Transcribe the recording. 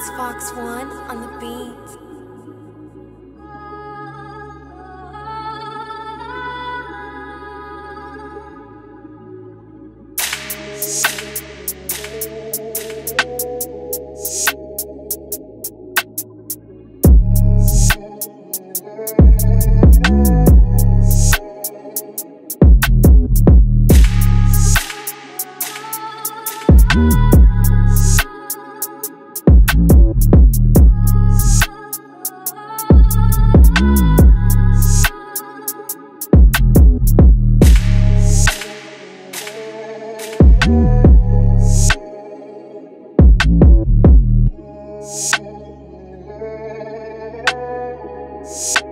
It's Fox One on the beat. You